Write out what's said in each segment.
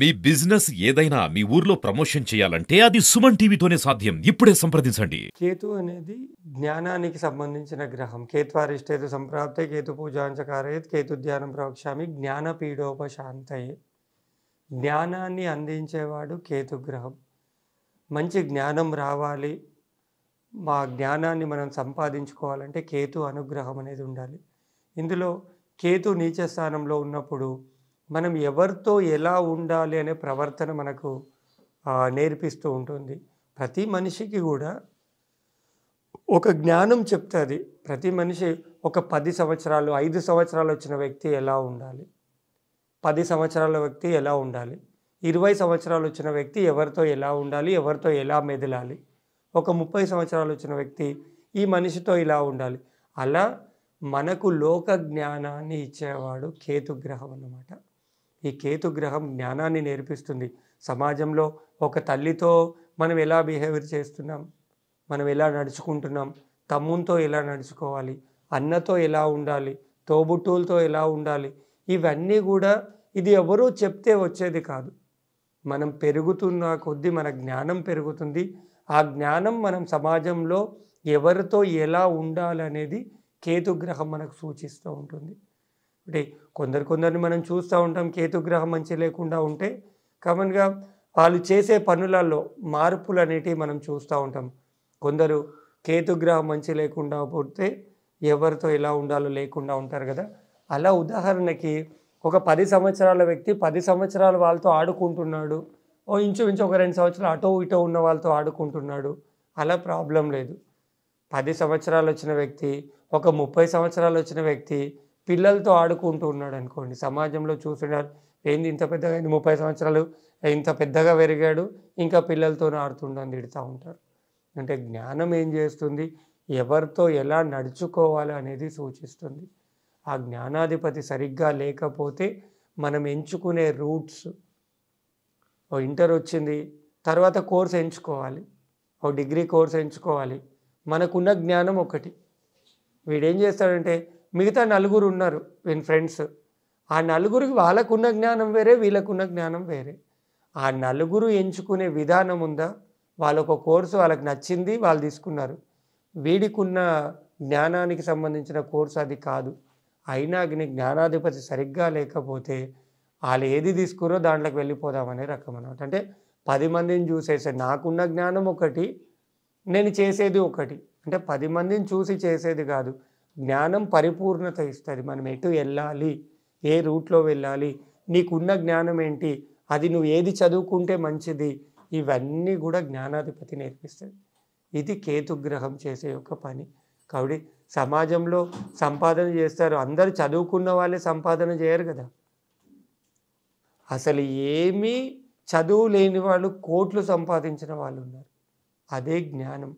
మీ business ఏదైనా మీ ఊర్లో promotion చేయాలంటే అది సుమన్ టీవీతోనే సాధ్యం. ఇప్పుడే సంప్రదించండి. కేతు అనేది జ్ఞానానికి సంబంధించిన గ్రహం. కేత్వారిష్టేతు సంప్రాప్తే కేతు పూజాంచకారయత్ కేతు ధ్యానం ప్రవక్ష్యామి జ్ఞానపీడోపశాంతయే జ్ఞానాన్ని అందించేవాడు కేతు గ్రహం. మంచి జ్ఞానం రావాలి. మా జ్ఞానాన్ని మనం సంపాదించుకోవాలంటే కేతు అనుగ్రహం అనేది ఉండాలి. ఇందులో కేతు నీచ స్థానంలో ఉన్నప్పుడు మనం ఎవరితో ఎలా ఉండాలి అనే ప్రవర్తన మనకు నేర్పిస్తూ ఉంటుంది. ప్రతి మనిషికి కూడా ఒక జ్ఞానం చెప్తుంది. ప్రతి మనిషి ఒక పది సంవత్సరాలు ఐదు సంవత్సరాలు వచ్చిన వ్యక్తి ఎలా ఉండాలి? పది సంవత్సరాల వ్యక్తి ఎలా ఉండాలి? ఇరవై సంవత్సరాలు వచ్చిన వ్యక్తి ఎవరితో ఎలా ఉండాలి? ఎవరితో ఎలా మెదలాలి? ఒక ముప్పై సంవత్సరాలు వచ్చిన వ్యక్తి ఈ మనిషితో ఇలా ఉండాలి. అలా మనకు లోక జ్ఞానాన్ని ఇచ్చేవాడు కేతుగ్రహం అన్నమాట. ఈ కేతు గ్రహం జ్ఞానాన్ని నేర్పిస్తుంది. సమాజంలో ఒక తల్లితో మనం ఎలా బిహేవియర్ చేస్తున్నాం? మనం ఎలా నడుచుకుంటున్నాం? తమ్ముంతో ఎలా నడుచుకోవాలి? అన్నతో ఎలా ఉండాలి? తోబుట్టువులతో ఎలా ఉండాలి? ఇవన్నీ కూడా ఇది ఎవరో చెప్తే వచ్చేది కాదు. మనం పెరుగుతున్న కొద్దీ మన జ్ఞానం పెరుగుతుంది. ఆ జ్ఞానం మనం సమాజంలో ఎవరితో ఎలా ఉండాలనేది కేతుగ్రహం మనకు సూచిస్తూ ఉంటుంది. అంటే కొందరు కొందరిని మనం చూస్తూ ఉంటాం కేతుగ్రహం మంచి లేకుండా ఉంటే కామన్గా వాళ్ళు చేసే పనులలో మార్పులు అనేటివి మనం చూస్తూ ఉంటాం. కొందరు కేతుగ్రహం మంచి లేకుండా పోతే ఎవరితో ఎలా ఉండాలో లేకుండా ఉంటారు కదా. అలా ఉదాహరణకి ఒక పది సంవత్సరాల వ్యక్తి పది సంవత్సరాలు వాళ్ళతో ఆడుకుంటున్నాడు ఓ ఇంచుమించు ఒక రెండు సంవత్సరాలు అటో ఇటో ఉన్న వాళ్ళతో ఆడుకుంటున్నాడు అలా ప్రాబ్లం లేదు. పది సంవత్సరాలు వచ్చిన వ్యక్తి ఒక ముప్పై సంవత్సరాలు వచ్చిన వ్యక్తి పిల్లలతో ఆడుకుంటూ ఉన్నాడు అనుకోండి. సమాజంలో చూస్తున్నారు ఏంది ఇంత పెద్దగా అయింది ముప్పై సంవత్సరాలు ఇంత పెద్దగా పెరిగాడు ఇంకా పిల్లలతో ఆడుతుండని తిడుతూ ఉంటారు. అంటే జ్ఞానం ఏం చేస్తుంది? ఎవరితో ఎలా నడుచుకోవాలి అనేది సూచిస్తుంది. ఆ జ్ఞానాధిపతి సరిగ్గా లేకపోతే మనం ఎంచుకునే రూట్స్. ఓ ఇంటర్ వచ్చింది తర్వాత కోర్స్ ఎంచుకోవాలి. ఓ డిగ్రీ కోర్స్ ఎంచుకోవాలి. మనకున్న జ్ఞానం ఒకటి. వీడేం చేస్తాడంటే మిగతా నలుగురు ఉన్నారు వీని ఫ్రెండ్స్ ఆ నలుగురికి వాళ్ళకున్న జ్ఞానం వేరే వీళ్ళకున్న జ్ఞానం వేరే. ఆ నలుగురు ఎంచుకునే విధానం ఉందా? వాళ్ళొక కోర్సు వాళ్ళకి నచ్చింది వాళ్ళు తీసుకున్నారు. వీడికున్న జ్ఞానానికి సంబంధించిన కోర్సు అది కాదు. అయినా జ్ఞానాధిపతి సరిగ్గా లేకపోతే వాళ్ళు ఏది తీసుకురో దాంట్లోకి వెళ్ళిపోదామనే రకం అనమాట అంటే పది మందిని చూసేసే నాకున్న జ్ఞానం ఒకటి నేను చేసేది ఒకటి. అంటే పది మందిని చూసి చేసేది కాదు. జ్ఞానం పరిపూర్ణత ఇస్తుంది. మనం ఎటు వెళ్ళాలి? ఏ రూట్లో వెళ్ళాలి? నీకున్న జ్ఞానం ఏంటి? అది నువ్వు ఏది చదువుకుంటే మంచిది? ఇవన్నీ కూడా జ్ఞానాధిపతి నేర్పిస్తుంది. ఇది కేతుగ్రహం చేసే ఒక పని. కాబట్టి సమాజంలో సంపాదన చేస్తారు. అందరు చదువుకున్న వాళ్ళే సంపాదన చేయరు కదా. అసలు ఏమీ చదువు లేని వాళ్ళు కోట్లు సంపాదించిన వాళ్ళు ఉన్నారు. అదే జ్ఞానం.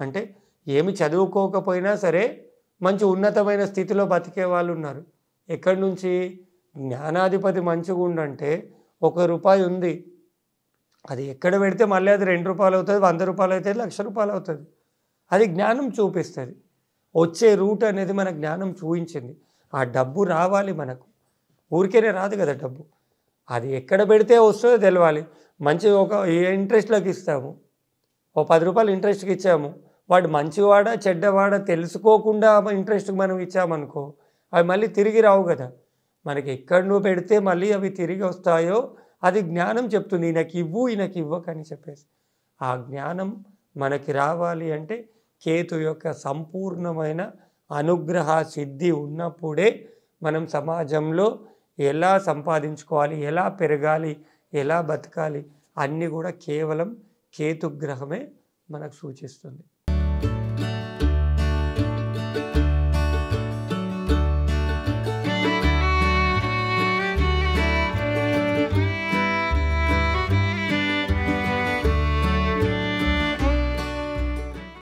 అంటే ఏమి చదువుకోకపోయినా సరే మంచి ఉన్నతమైన స్థితిలో బతికే వాళ్ళు ఉన్నారు. ఎక్కడి నుంచి? జ్ఞానాధిపతి మంచిగా ఉండంటే ఒక రూపాయి ఉంది. అది ఎక్కడ పెడితే మళ్ళీ అది రెండు రూపాయలు అవుతుంది వంద రూపాయలు అవుతుంది లక్ష రూపాయలు అవుతుంది. అది జ్ఞానం చూపిస్తుంది. వచ్చే రూట్ అనేది మన జ్ఞానం చూపించింది. ఆ డబ్బు రావాలి మనకు. ఊరికేనే రాదు కదా డబ్బు. అది ఎక్కడ పెడితే వస్తుందో తెలవాలి. మంచి ఒక ఇంట్రెస్ట్లోకి ఇస్తాము. ఓ పది రూపాయలు ఇంట్రెస్ట్కి ఇచ్చాము. వాడు మంచివాడా చెడ్డవాడా తెలుసుకోకుండా ఇంట్రెస్ట్ మనం ఇచ్చామనుకో అవి మళ్ళీ తిరిగి రావు కదా. మనకి ఎక్కడ నువ్వు పెడితే మళ్ళీ అవి తిరిగి వస్తాయో అది జ్ఞానం చెప్తుంది ఈయనకి ఇవ్వు ఈయనకి ఇవ్వకని చెప్పేసి. ఆ జ్ఞానం మనకి రావాలి అంటే కేతు యొక్క సంపూర్ణమైన అనుగ్రహ సిద్ధి ఉన్నప్పుడే మనం సమాజంలో ఎలా సంపాదించుకోవాలి ఎలా పెరగాలి ఎలా బతకాలి అన్నీ కూడా కేవలం కేతుగ్రహమే మనకు సూచిస్తుంది.